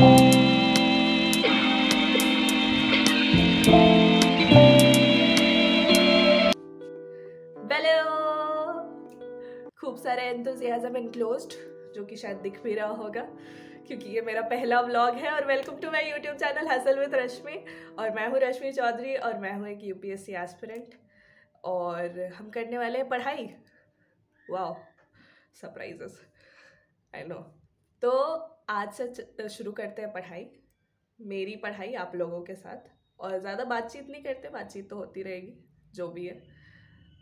खूब सारे enthusiasm enclosed जो कि शायद दिख भी रहा होगा, क्योंकि ये मेरा पहला व्लॉग है और welcome to my YouTube channel hustle with Rashmi और मैं हूँ रश्मि चौधरी और मैं हूँ एक यूपीएससी एस्पिरेंट और हम करने वाले हैं पढ़ाई। वाह सरप्राइजेस आई नो तो आज से शुरू करते हैं पढ़ाई। मेरी पढ़ाई आप लोगों के साथ। और ज़्यादा बातचीत नहीं करते, बातचीत तो होती रहेगी, जो भी है।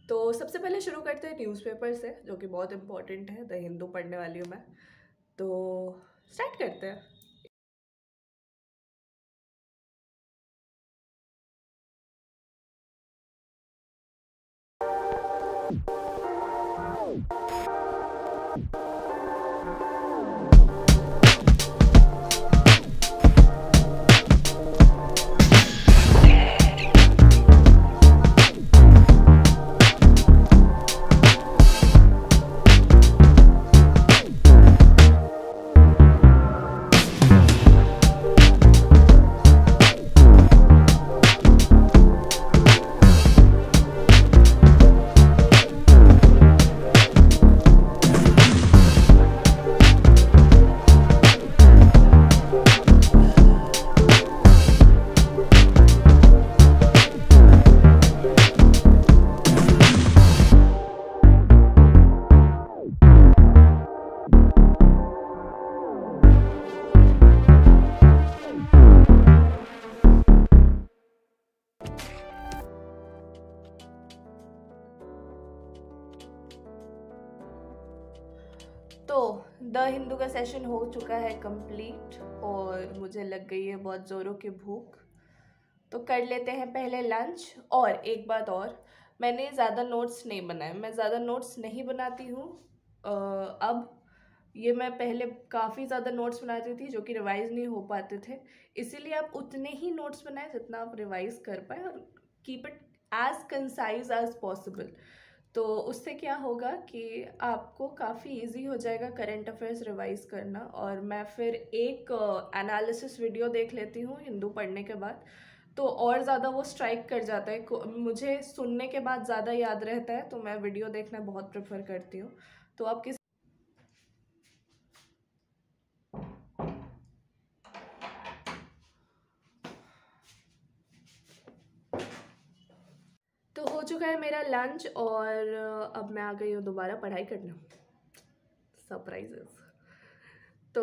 तो सबसे पहले शुरू करते हैं न्यूज़पेपर से, जो कि बहुत इम्पोर्टेंट है, द हिंदू पढ़ने वाली हूँ मैं। तो स्टार्ट करते हैं। तो द हिंदू का सेशन हो चुका है कंप्लीट और मुझे लग गई है बहुत ज़ोरों की भूख। तो कर लेते हैं पहले लंच और एक बात और, मैंने ज़्यादा नोट्स नहीं बनाए। मैं ज़्यादा नोट्स नहीं बनाती हूँ। अब ये मैं पहले काफ़ी ज़्यादा नोट्स बनाती थी जो कि रिवाइज़ नहीं हो पाते थे। इसीलिए आप उतने ही नोट्स बनाएँ जितना आप रिवाइज़ कर पाए और keep it as concise as possible तो उससे क्या होगा कि आपको काफ़ी इजी हो जाएगा करंट अफेयर्स रिवाइज करना और मैं फिर एक एनालिसिस वीडियो देख लेती हूँ हिंदू पढ़ने के बाद। तो और ज़्यादा वो स्ट्राइक कर जाता है मुझे सुनने के बाद ज़्यादा याद रहता है तो मैं वीडियो देखना बहुत प्रेफर करती हूँ। तो आप किस चुका है मेरा लंच और अब मैं आ गई हूँ दोबारा पढ़ाई करने। सरप्राइजेस तो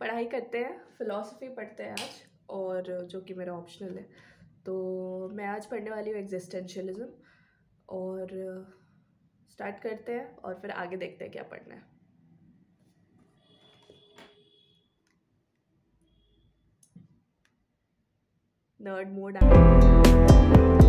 पढ़ाई करते हैं फ़िलासफ़ी पढ़ते हैं आज और, जो कि मेरा ऑप्शनल है। तो मैं आज पढ़ने वाली हूँ एग्जिस्टेंशियलिज्म और स्टार्ट करते हैं और फिर आगे देखते हैं क्या पढ़ना है। नर्ड मोड आ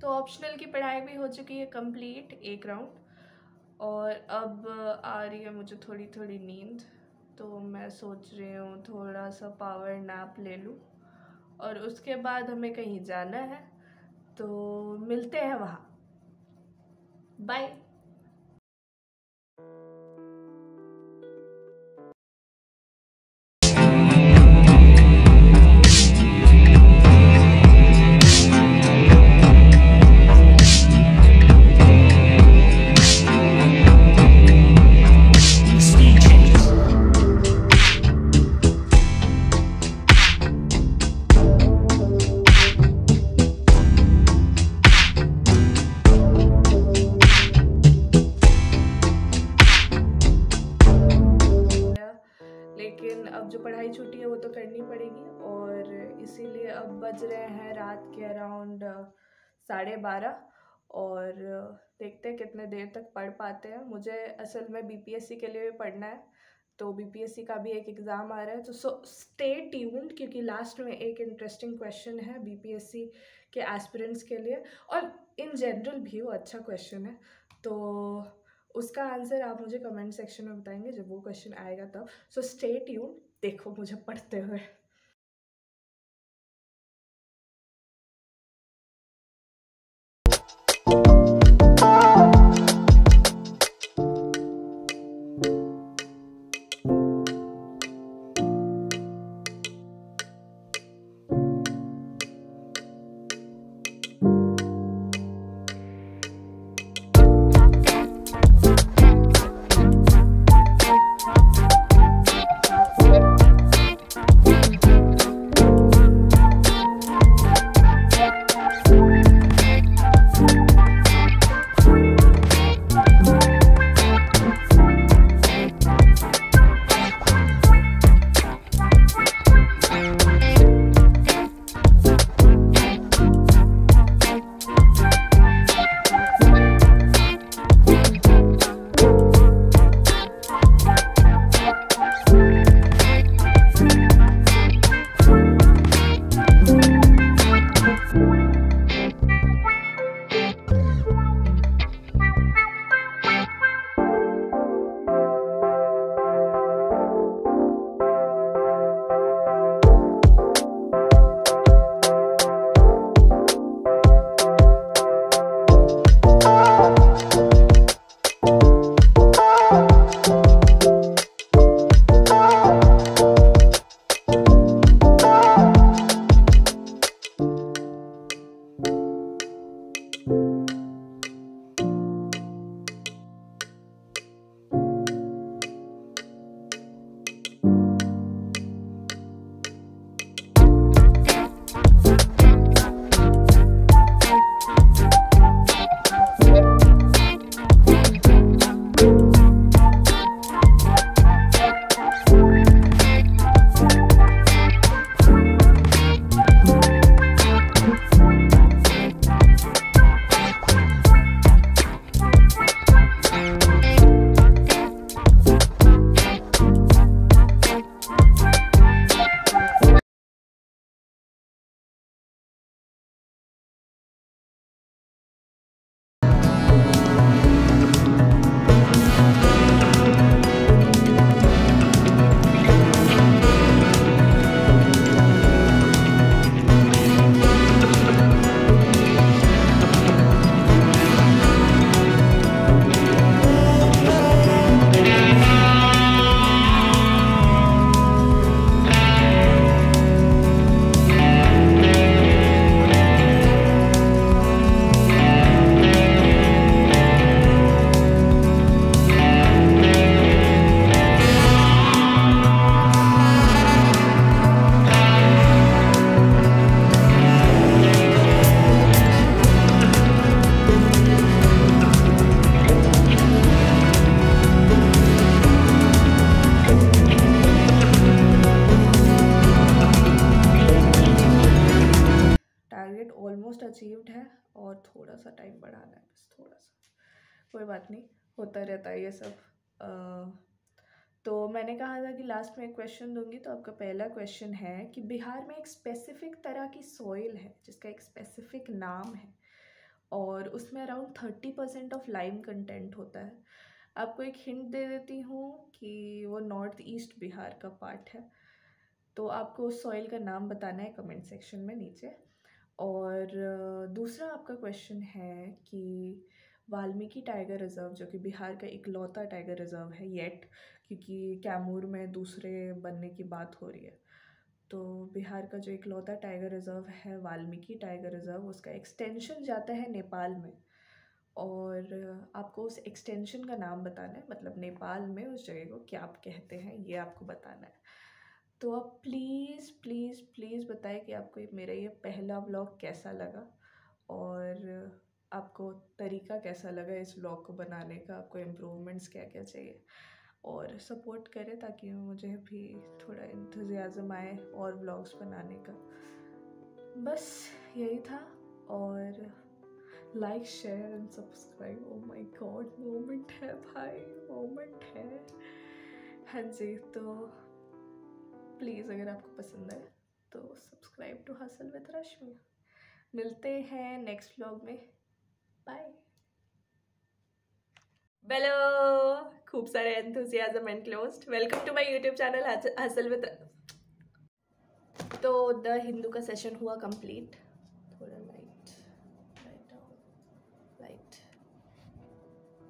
तो ऑप्शनल की पढ़ाई भी हो चुकी है कंप्लीट एक राउंड और अब आ रही है मुझे थोड़ी थोड़ी नींद तो मैं सोच रही हूँ थोड़ा सा पावर नैप ले लूँ. और उसके बाद हमें कहीं जाना है तो मिलते हैं वहाँ. बाय के अराउंड साढ़े बारह और देखते हैं कितने देर तक पढ़ पाते हैं। मुझे असल में बीपीएससी के लिए भी पढ़ना है तो बीपीएससी का भी एक एग्ज़ाम आ रहा है। तो सो स्टे ट्यून्ड क्योंकि लास्ट में एक इंटरेस्टिंग क्वेश्चन है बीपीएससी के एस्पिरेंट्स के लिए। और इन जनरल भी वो अच्छा क्वेश्चन है। तो उसका आंसर आप मुझे कमेंट सेक्शन में बताएँगे, जब वो क्वेश्चन आएगा तब। सो स्टे ट्यून देखो मुझे पढ़ते हुए। और थोड़ा सा टाइम बढ़ाना है बस थोड़ा सा कोई बात नहीं होता रहता है ये सब। आ, तो मैंने कहा था कि लास्ट में एक क्वेश्चन दूँगी तो आपका पहला क्वेश्चन है कि बिहार में एक स्पेसिफिक तरह की सॉइल है जिसका एक स्पेसिफिक नाम है और उसमें around thirty percent of lime content होता है। आपको एक हिंट दे देती हूँ कि वो नॉर्थ ईस्ट बिहार का पार्ट है तो आपको उस सॉइल का नाम बताना है कमेंट सेक्शन में नीचे। और दूसरा आपका क्वेश्चन है कि वाल्मीकि टाइगर रिज़र्व जो कि बिहार का इकलौता टाइगर रिज़र्व है येट क्योंकि कैमूर में दूसरे बनने की बात हो रही है। तो बिहार का जो इकलौता टाइगर रिज़र्व है, वाल्मीकि टाइगर रिज़र्व उसका एक्सटेंशन जाता है नेपाल में। और, आपको उस एक्सटेंशन का नाम बताना है मतलब नेपाल में उस जगह को क्या आप कहते हैं, ये आपको बताना है। तो आप प्लीज़ प्लीज़ प्लीज़ बताएँ कि आपको मेरा ये पहला व्लॉग कैसा लगा और आपको तरीका कैसा लगा इस व्लॉग को बनाने का, आपको इम्प्रूवमेंट्स क्या क्या चाहिए और सपोर्ट करें ताकि मुझे भी थोड़ा इंतज़ाज़म आए और व्लॉग्स बनाने का। बस यही था और like share and subscribe oh my god moment है भाई मोमेंट है। हाँ जी तो प्लीज़ अगर आपको पसंद आए तो subscribe to hustle with Rashmi मिलते हैं नेक्स्ट व्लॉग में। बाय बेलो खूब सारे enthusiasm and closed welcome to my YouTube channel hustle with तो द हिंदू का सेशन हुआ कंप्लीट थोड़ा